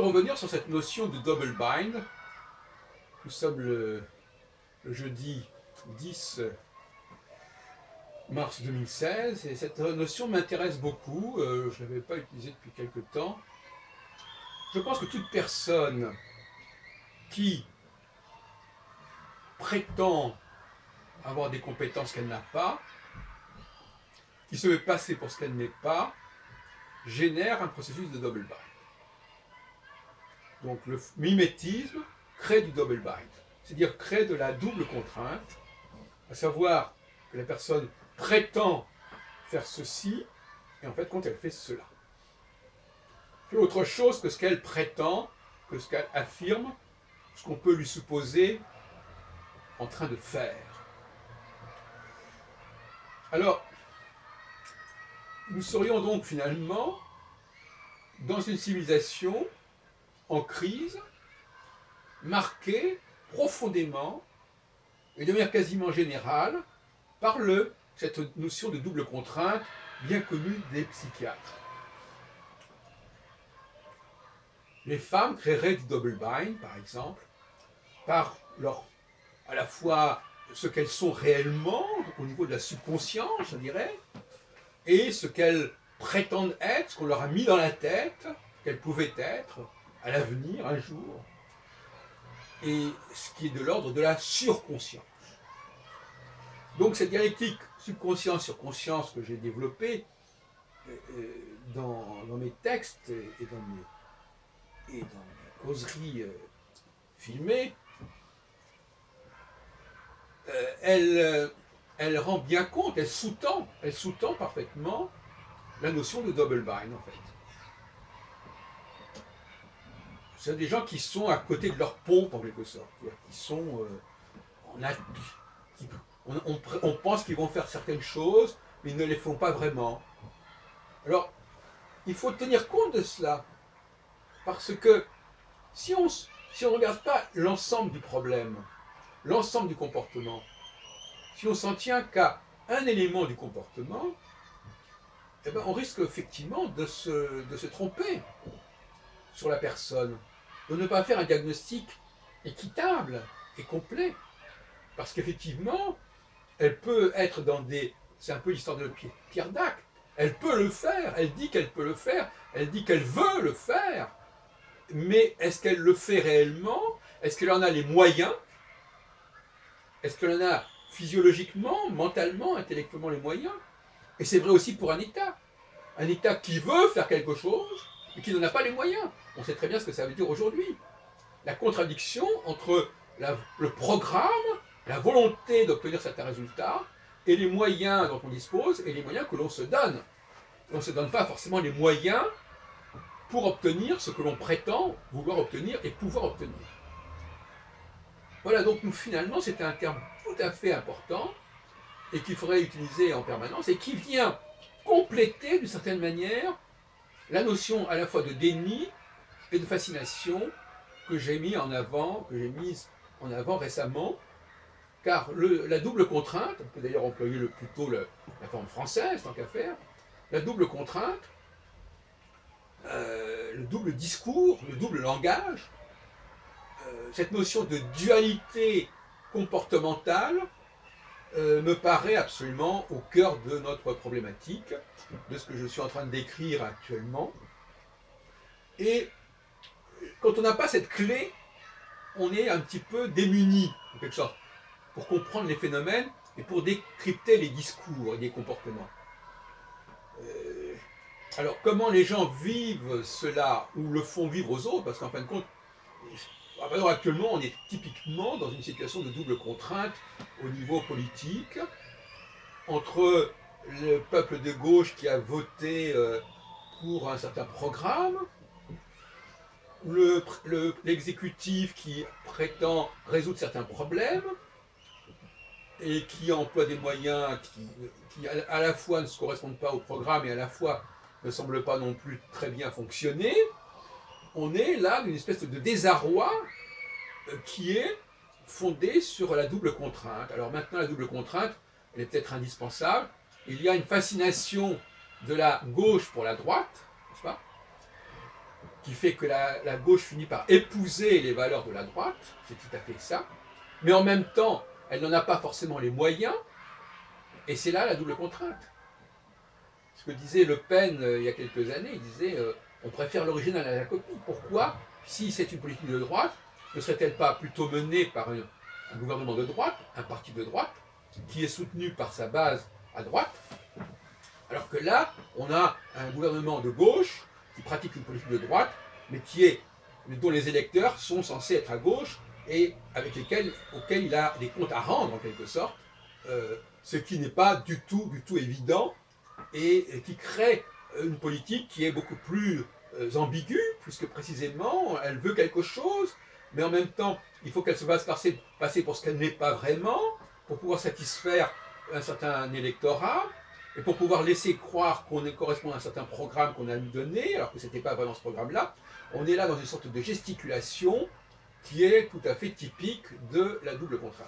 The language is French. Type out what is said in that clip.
revenir sur cette notion de double bind. Nous sommes le, jeudi 10 mars 2016 et cette notion m'intéresse beaucoup. euh, je ne l'avais pas utilisée depuis quelque temps. Je pense que toute personne qui prétend avoir des compétences qu'elle n'a pas, qui se veut passer pour ce qu'elle n'est pas, génère un processus de double bind. Donc le mimétisme crée du double bind, c'est-à-dire crée de la double contrainte, à savoir que la personne prétend faire ceci, et en fait, quand elle fait cela. Fait autre chose que ce qu'elle prétend, que ce qu'elle affirme, ce qu'on peut lui supposer en train de faire. Alors, nous serions donc finalement dans une civilisation en crise, marquée profondément et de manière quasiment générale par le, cette notion de double contrainte bien connue des psychiatres. Les femmes créeraient du double bind, par exemple, par leur, à la fois ce qu'elles sont réellement, au niveau de la subconscience, je dirais, et ce qu'elles prétendent être, ce qu'on leur a mis dans la tête, qu'elles pouvaient être à l'avenir, un jour, et ce qui est de l'ordre de la surconscience. Donc cette dialectique subconscience-surconscience que j'ai développée euh, euh, dans, mes textes et dans mes, et causeries euh, filmées, elle, elle rend bien compte, elle sous-tend, elle sous-tend parfaitement la notion de double bind en fait. C'est des gens qui sont à côté de leur pompe en quelque sorte, qui sont euh, on, on on pense qu'ils vont faire certaines choses, mais ils ne les font pas vraiment. Alors, il faut tenir compte de cela, parce que si on si on ne regarde pas l'ensemble du problème, l'ensemble du comportement, si on s'en tient qu'à un élément du comportement, eh ben, on risque effectivement de se, de se tromper sur la personne, de ne pas faire un diagnostic équitable et complet. Parce qu'effectivement, elle peut être dans des... C'est un peu l'histoire de Pi- Pierre Dac. Elle peut le faire, elle dit qu'elle peut le faire, elle dit qu'elle veut le faire. Mais est-ce qu'elle le fait réellement? Est-ce qu'elle en a les moyens? Est-ce qu'elle en a physiologiquement, mentalement, intellectuellement les moyens? Et c'est vrai aussi pour un État. Un État qui veut faire quelque chose, mais qui n'en a pas les moyens. On sait très bien ce que ça veut dire aujourd'hui. La contradiction entre le programme, la volonté d'obtenir certains résultats, et les moyens dont on dispose, et les moyens que l'on se donne. On ne se donne pas forcément les moyens pour obtenir ce que l'on prétend vouloir obtenir et pouvoir obtenir. Voilà, donc nous, finalement, c'était un terme tout à fait important et qu'il faudrait utiliser en permanence et qui vient compléter d'une certaine manière la notion à la fois de déni et de fascination que j'ai mise en avant récemment, car la double contrainte, on peut d'ailleurs employer plutôt la forme française tant qu'à faire, la double contrainte, euh, le double discours, le double langage, euh, cette notion de dualité comportementale euh, me paraît absolument au cœur de notre problématique, de ce que je suis en train de décrire actuellement. Et quand on n'a pas cette clé, on est un petit peu démuni, en quelque sorte, pour comprendre les phénomènes et pour décrypter les discours et les comportements. Euh, alors, comment les gens vivent cela ou le font vivre aux autres? Parce qu'en fin de compte, ah ben non, actuellement, on est typiquement dans une situation de double contrainte au niveau politique entre le peuple de gauche qui a voté euh, pour un certain programme, le pr- le- l'exécutif qui prétend résoudre certains problèmes et qui emploie des moyens qui, qui à la fois ne se correspondent pas au programme et à la fois ne semblent pas non plus très bien fonctionner, on est là d'une espèce de désarroi euh, qui est fondé sur la double contrainte. Alors maintenant, la double contrainte, elle est peut-être indispensable. Il y a une fascination de la gauche pour la droite, n'est-ce pas qui fait que la, gauche finit par épouser les valeurs de la droite, c'est tout à fait ça, mais en même temps, elle n'en a pas forcément les moyens, et c'est là la double contrainte. Ce que disait Le Pen euh, il y a quelques années, il disait euh, on préfère l'original à la copie. Pourquoi Si c'est une politique de droite, ne serait-elle pas plutôt menée par un, gouvernement de droite, un parti de droite, qui est soutenu par sa base à droite, alors que là, on a un gouvernement de gauche qui pratique une politique de droite, mais qui est, dont les électeurs sont censés être à gauche et avec lesquels, auxquels il a des comptes à rendre en quelque sorte, euh, ce qui n'est pas du tout, du tout évident et qui crée une politique qui est beaucoup plus euh, ambiguë, puisque précisément elle veut quelque chose, mais en même temps il faut qu'elle se fasse passer, pour ce qu'elle n'est pas vraiment, pour pouvoir satisfaire un certain électorat, et pour pouvoir laisser croire qu'on correspond à un certain programme qu'on a lui donné, alors que ce n'était pas vraiment ce programme-là, on est là dans une sorte de gesticulation qui est tout à fait typique de la double contrainte.